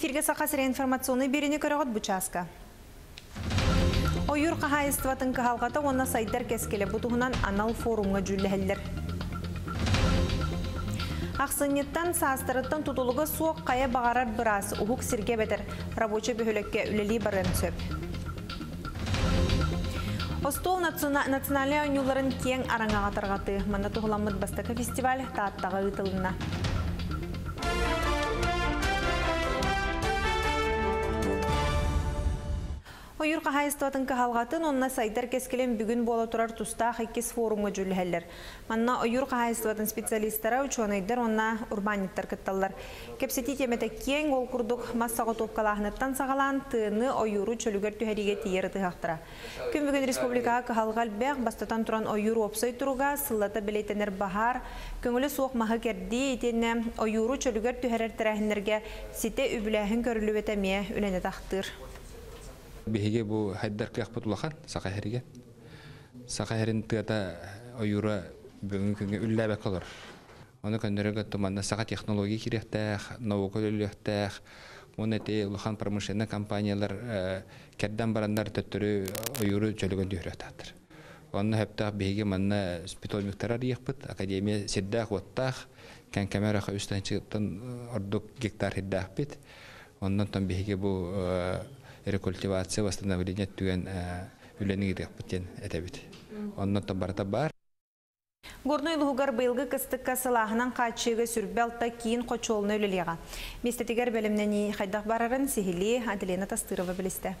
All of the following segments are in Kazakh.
Эфирге сақасыры информационный беріне көріғыт бұчаска. Ойыр қағайыстыватын қағалғата онна сайдар кескелі бұтығынан анал форумға жүлі Ақсынеттан састырыттан тұтылығы суық қая бағарар біраз ұхық сірге бәдір рабочы бөхілекке үлелі барын сөп. Остол национальный ойнуларын кең араңаға тарғаты. Манда тұғыламыд бастықы фестиваль тааттағы ұтылына. Ойыр қағайыстыватын қағалғатын онына сайдар кескелен бүгін бола тұрар тұста қайкес форумға жүлі Манна ойыр қағайыстыватын специалистара ученыйдар онна урбаниттар кытталар. Кепсети темете кең ол күрдік массағы топкалағыныттан сағалан тыны ойыру чөлігер түхәриге тиері тыхақтыра. Күн бүгін республикаға қағалғал бәқ бастатан тұран ойыр опсай тұруға сыллата білейтенер бахар, көңілі суық мағы керді етені ойыру чөлігер түхәрер тәрәхінерге сите үбіләхін көрілі өтәмее үлене тақтыр. Биһиге бу хайдар кыяхпыт улахан сакаһериге сакаһерин тыата оюра бүгүн күнгө үлләбәк олор оны көндөрөгө туманна сака технология кирехтәх наука өлүхтәх Оны те улахан промышленный компаниялар кәрдән барандар төттөрү оюру чөлөгөн дүйрәтәтер. Онны хәптә биһиге манна спитомиктар арыяхпыт академия сиддах ваттах кән камера хәүстәнчыктан ордук гектар хиддах бит. Оннан тан биһиге бу рекультивация восстановление түген үләнигидек битен этебит. Оннан табарта бар. Горной лугар быйылгы кыстык касылахынан качыгы сүрбелта кийин кочолуна үлелега. Местетигер белемнени хайдак барарын сихили Аделена Тастырова билисте.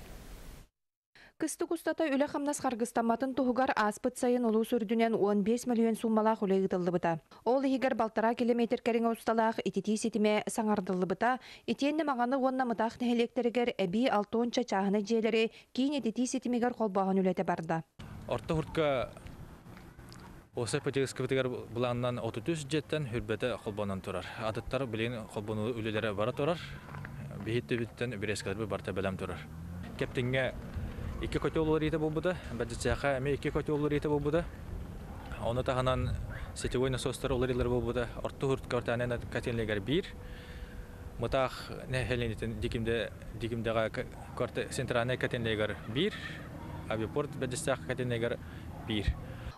Кысты кустата үлі қамнас қарғыстаматын тұғығар аспыт сайын ұлу сүрдінен 15 миллион суммалақ үлі ғытылды бұта. Ол егер балтара километр кәріңі ұсталақ итити сетіме саңардылы бұта, итенні мағаны онна мұтақ нәхелектерігер әбі алтонча чағыны жиелері кейін итити сетімегер қолбағын үлеті барды. Орта хуртка осы патегіскі бітігер бұлаңнан 33 жеттен хүрбеті қолбанан тұрар. Адыттар білген қолбану бара тұрар. Бейітті біттен бірескалбі барта бәлем тұрар. Икки котеллар ите болбуда, бәдҗәхә әме икки котеллар ите болбуда. Оны таханан сетевой насостар оларилар болбуда. Картанен катенлегер бир. Мутах не хеленитен дикимде дикимдега карта центральный катенлегер бир. Авиапорт бәдҗәхә катенлегер бир.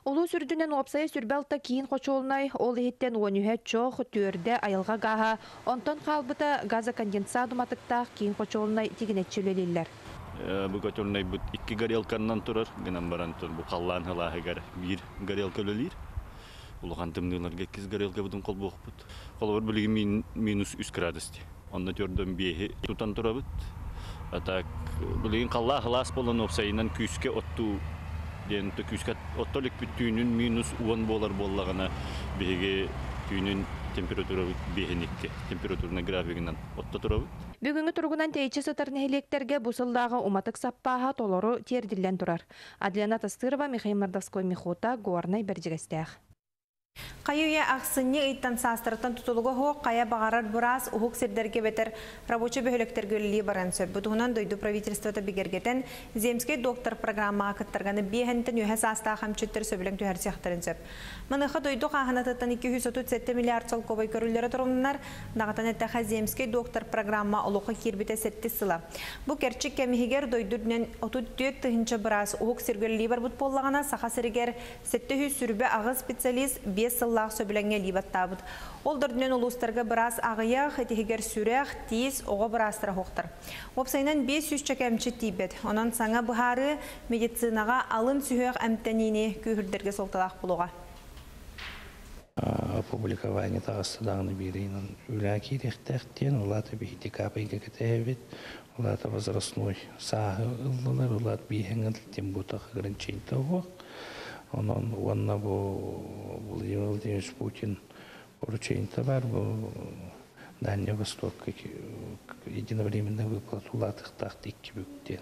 Улу сүрдүнен опсай сүрбелта кийин қочолнай ол ехеттен онюхе чоқ түрде айылға гаха, онтон қалбыта газа конденсат уматыктақ кийин қочолнай тигинетчелелелер. Э, бу көтөрнөй бут икки горелканнан турар. Гынан баран тур бу қаллан хылаһыгар бир горелка кеккиз горелка бутун минус үч градусти. Онна төрдөн тутан турабыт. Атак билигин қалла хылаас болон опсайынан күүскө отту ден күүскө оттолик бүттүүнүн минус уон болар боллагана биһиги түүнүн температура биэхиникке температурна графигинан отто турабыт Бүгүнгү тургунан тейче сытар нехилектерге бусылдагы уматык саппаха толору тердиллен турар. Адлена Тастырова, Михаил Мордовской, Михута, Горный, Бердигестях. Қайуя ақсынне ыйттан састырыттан тұтылығы хоқ қая бағарар бұрас ұхық сирдерге бетер рабочы бөхіліктер гөлі баран сөп. Бұтығынан дойду правительствота бігергетен земский доктор программаға кыттарғаны бейхентін өйе саста қамчыттыр сөбілің түйір сияқтарын сөп. Мұныға дойду қағынатыттан 237 миллиард сол көбай көрілері тұрымнар, нағатан әттәға земский доктор программа ұлықы кербіте сетті сыла. Бұ керчік кәмігер дойду дүнен 34 тұхынчы бұрас ұхық сиргөлі бар бұт боллағана сақа сіргер сетті сүрбе ағыз специалист бес сыллақ сөбіләңе либаттабыт. Ол дұрдінен ұлыстарға біраз ағыяқ, әтігер сүрәқ, тиіз, оға бірастыра хоқтыр. Опсайнан 500 чәкәмчі тейбет. Онан саңа бұхары медицинаға алын сүйеқ әмтәніне күйірдерге солталақ бұлуға. Опубликование тағыстыдағыны берейінен үлә керектәқтен, олаты бейді капайға кәтәбет, олаты возрастной сағы ұллылар, олаты бейхен ұлттен бұтақ ограничение оқ. Онон уанна бу Владимир Владимирович Путин поручение бар бу Дальний Восток единовременная выплата улатых тахт икки бүктен.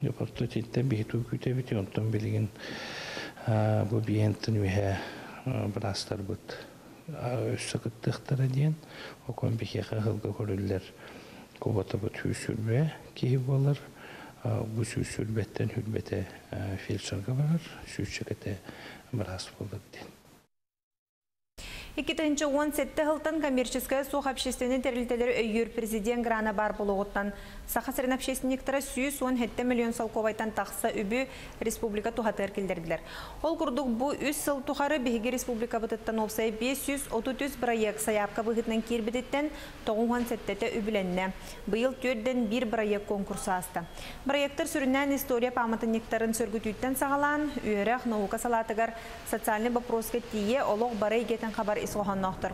Йопортотитте бейту күтө бит онтон билген бу биентин үһә брастар бут өссөкөттөхтөр диен окон бихе хылга көрүллер кобата бут хүсүрбе ки болар bu sürbetten hürmete felçarga var, sürçekete biraz bulur Den. 2017 хылтан коммерческая сух общественный терилтелер өйір президент грана бар болуғыттан Саха сырын общественниктара сүйіс 17 миллион салковайтан тақса үбі республика тухатыр келдерділер. Ол күрдік бұ үс сыл тухары бігігі республика бұтыттан олсай 533 проект саяпқа бұғытнан кербедеттен тоғуған сәттеті үбіленне. Бұйыл төрден бір проект конкурсы асты. Проекттар сүрінен история паматынниктарын сөргүтүйттен сағалан, үйерек наука социальный тие олық хабар исоғаннақтыр.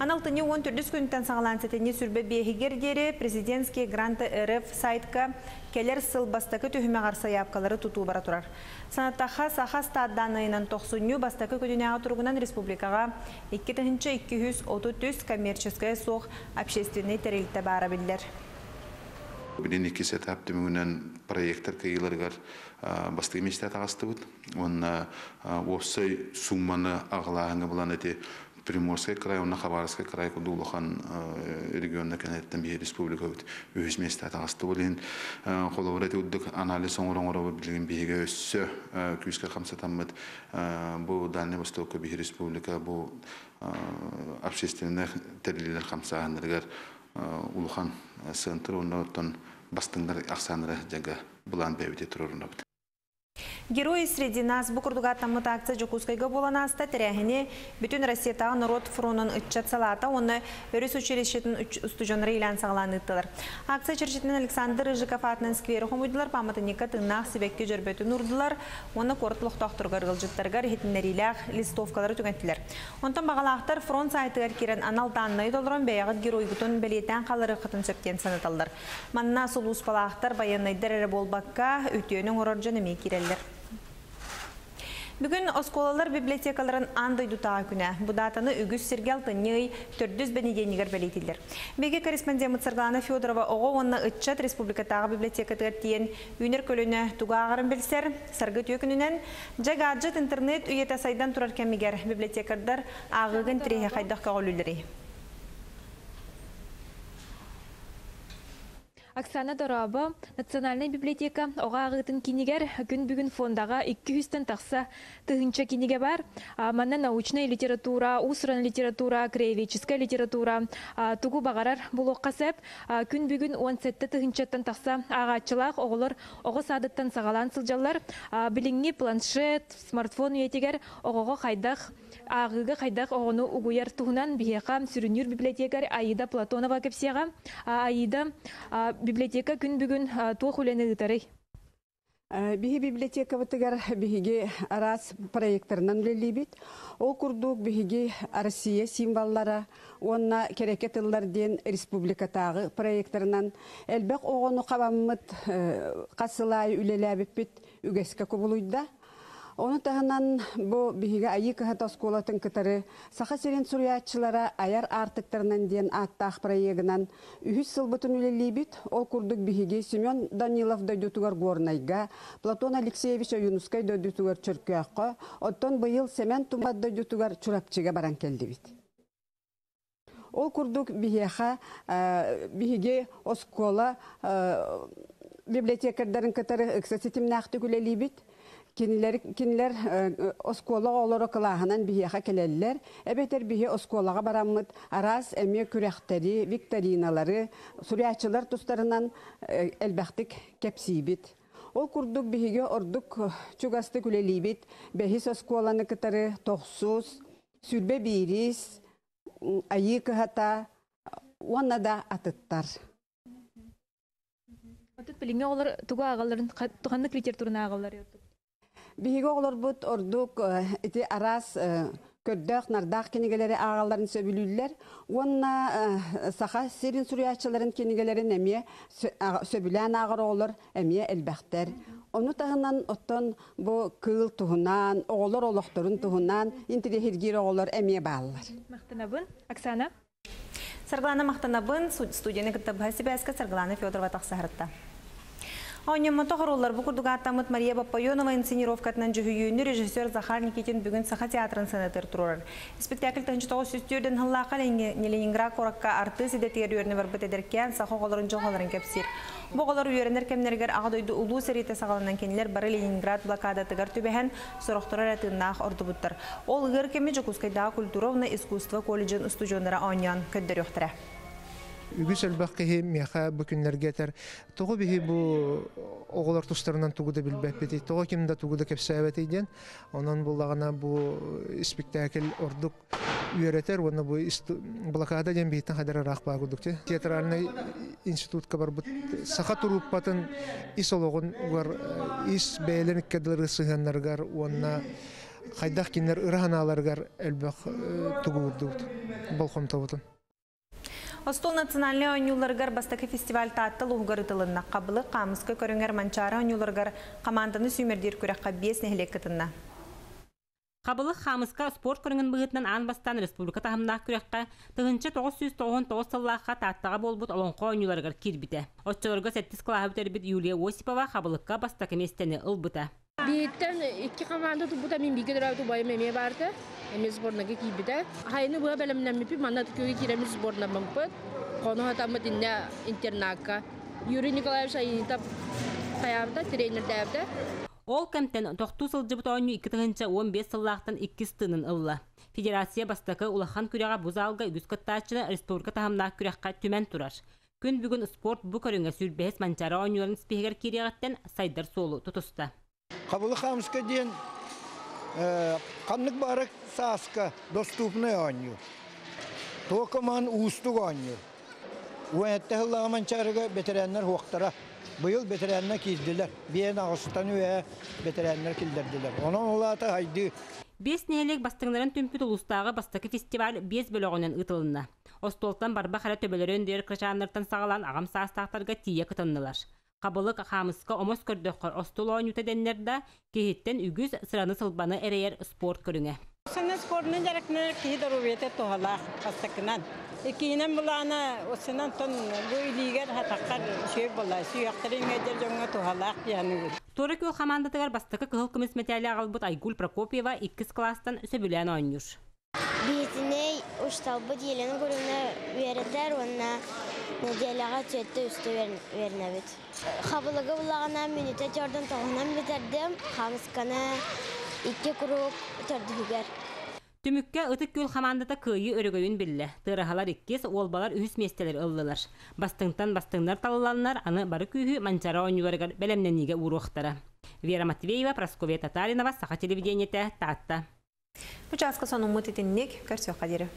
Аналтыны 14 күнттен сағалан сәтіне сүрбе бейгер дері президентский гранты РФ сайтка келер сыл бастакы түхіме қарса япкалары тұту бара тұрар. Санаттаға саха стадданайынан тоқсыню бастакы көдінеға тұрғынан республикаға 2233 коммерческая соқ общественный тәрелітті бара білдер. Биден iki сетап түмігінен проекттар кайыларгар басты месте тағастыбыт. Онна осы сумманы ағылағыңы бұлан әте Приморский край, онна Хабаровский край кудулухан регионна кенеттен бие республика бит өз месте тағасты болин. Қолауыр әте үддік анализ оңырын оңыры білген биеге өссө күйіске қамсатаммыд. Бұл Дальний Востокка бие республика, бұл общественных тәрелелер қамсағандыргар улухан центр оннотон бастыңдар ақсаныры жага булан бәйбіте тұрырына бұд. Герои среди нас букурдуга таммыт акция жокускайга боланаста тәрәхіне бүтін Россиятағы народ фронын үтчат салата, оны өріс училищетін устужонры илан сағылан ыттылар. Акция черчетінен Александр Рыжиков атынан сквері хомуйдылар, паматынека тыңнақ себекке жүрбетін ұрдылар, оны кортлық тоқтырғар ғылжыттарғар хетінлерилях листовкалары түгәттілер. Онтан бағалақтар фронт сайтығар керен анал даннай долырын бәяғыт герой бұтын бәлетен қалары қытын сөптен санаталдар. Манна сұлус балақтар баянайдар әрі болбаққа жөнеме керелдер. Бүгін осколалар библиотекаларын андай дутаға күнә. Бұдатаны үгіз сергел тынней төрдіз бәнеденігер бәлейтілдер. Беге корреспондент Мұтсарғана Федорова оғы онна үтчат республикатағы библиотекатығыр тиен көліні туғағарын білсер, сарғы түйекінінен жагаджат интернет үйеті сайдан тұрар кәмігер библиотекардар ағығын олілері. Оксана Дораба, Национальная библиотека. Оға ағытын кинигер күн бүгін фондаға 200-тен тақса тыгынча киниге бар. Манна научная литература, усран литература, краеведческая литература, тугу бағарар бұл оққасып, күн бүгін 17-ті тыгынчаттан тақса ағатчылақ оғылыр оғы садыттан сағалан сылжалар, біліңні планшет, смартфон үйетегер оғығы қайдақ ағыға қайдақ оғыны угуяр. Туһунан биһиэха сүрүнүр библиотекар Аида Платонова кепсияға. Аида библиотека күн бүгүн туох үлени ытарый. Биһи библиотека бытыгар биһиги арас проекторынан лелибит. Ол курдук биһиги Россия символлары, онна кереке тыллар ден республикатагы проекторынан элбек огону кабаммыт касылай үлеләбиппит үгеске кубулуйда. Оны тағынан бұл бігі айы кіхат осколатын кітары саха серен аяр артыктарынан ден аттақ проегінан үхіс сылбытын үлелейбіт, ол күрдік бігі Семен Данилов дөйдетугар горнайга, Платон Алексеевич Юнускай дөйдетугар чөркөққа, оттон бұйыл Семен Тумбат дөйдетугар чурапчыга баран келді бит. Ол күрдік бігеха бігі оскола библиотекардарын кітары ықсасы тимнақты күлелейбіт, кинилер кинилер осколага олоро кылаһынан биһиэха келеллер. Эбетер биһи осколага бараммыт. Арас эме күрәхтәри викториналары сурячылар тустарынан элбәхтик кепсибит Ол курдук биһиге ордук чугасты күлелибит бәһис осколаны кытары тохсус сүрбе бирис айы кыһата уонна да атыттар. Отут билиңе олар Биһиге олорбут ордук ити арас көрдөх нардах кенигелери агаларын сөбүлүллер. Уонна саха сирин суриячыларын кенигелерин эмие сөбүлән агар олар эмие элбәхтер. Оны тағынан оттон бу кыл туһунан, оголор олохторун туһунан интире хиргир оголор эмие бааллар. Мактанабын, Оксана. Сарглана мақтанабын студияны кітті бәсі бәскі Сарглана Федорова тақсағырытта. Оньяммото хороллар бу курдугаттамыт Мария Баппайонова инсценировкатынан жүхүйүүнү режиссер Захар Никитин бүгүн Саха театрын сынатыр турар. Спектакль тынчы тоғыз сүстүрден хыллаqa Ленинград коракка арты сидетер үйеріне барбыт едеркен сақы қоларын жоғаларын кепсир. Бу қолар үйерінер кемнергер ағадойды улу серите сағалынан кенелер бары Ленинград блокада тыгар түбәһен сұрақтырар әтіннақ орды бұттыр. Ол ғыр кеме Жокускайдағы культуровна искусство колледжин студиондара оньян көддер. Үгүс элбах киһи меха бу күннергетер того биһи бу оголор тустарынан тугуда билбеппити того кимда тугуда кепсәбет иден онон булагана бу спектакль ордук үйрәтер оны бу блокада ден биһиттен хадара рах багудук те театральный институтка бар бу саха туруппатын ис ологун угар ис бәйлен кедер сыганнаргар онна хайдах кинер ыраханаларгар элбах тугурдут болхом табытын Остол национальный ойнуларгар бастакы фестиваль таатты лугары тылынна қабылы қамысқы көріңер манчары ойнуларгар команданы сүймердер көрәққа бес нәхілек кытынна. Қабылы Хамыска спорт көріңін бұғытынан ан бастан республика тахымнақ күрәққа тығынчы 999 сыллаққа таттаға болбут олонқо ойнуларгар кирбіті. Отчыларға сәттіс қылағы бітербіт Юлия Осипова қабылыққа бастакы местені ұлбыта. Биттен iki команда тубута мен биге дырау байым эме барды. Эме сборнага кийбиде. Хайны буга белемнен мипи манна көйгө киремиз сборна мампыт. Кону хатамы динне интернатка. Юрий Николаевич айынтап каябда тренер дәбде. Ол кәмтен тоқту сылжыбыт ойну 2-15 сыллақтан 2 стынын ылла. Федерация бастакы улахан күрәға бузалга үгіз кыттачына республика тахамнақ күрәққа түмен турар. Күн бүгін спорт бұ көріңе сүрбәс манчара ойнуларын спихер кирияғаттен сайдар солу тұтыста. Қабылы Хамска ден қаннық барық саска доступный аню. Только ман устуг аню. Уэнетте хыллаға манчарыға бетереннер хуақтара. Быйыл бетереннер килдилер. Биен ағыстан үе бетереннер килдердилер. Онан олаты хайды. Бес нәлек бастыңларын түмпіт ұлыстағы бастакы фестиваль бес бөлігінен ұтылынна. Остолтан барба қара төбелерін дер крышаныртан сағалан ағам састақтарға тие кытыннылар. Қабылық қамысқа омос көрдөққыр остол ойнута деннерді кейіттен үгіз сыраны сылбаны әрейер спорт көріңе. Сына спортның жарақны кейі дұрубеті тоғалақ бастықынан. Кейінен бұланы осынан тон бұл илигер хатаққар шөй бұла, сүйяқтырын өдер жоңа тоғалақ яны. Торы көл командатыгар бастықы кығыл күміс метәлі ағылбыт Айгүл Прокопьева 2 класстан сөбілен ойнюр. Бетіне ұшталбыт елені көріне вердер, онна неделяға төтті үсті веріне бит. Қабылығы бұлағына минута жордан тоғынан бітердім, қамысқаны икі круг төрді бүгер. Түмүккә ытык көл хамандата кыйы өрөгөйүн билле. Тырахалар иккес олбалар үһүс местелер ыллылар. Бастыңтан бастыңнар талыланнар аны бары күйі манчара ойнуларга белемнениге уруқтара. Вера Матвеева, Прасковия Татаринова, Саха телевидениете, Татта. Участка соның мұт етіннек, көрсі қадері.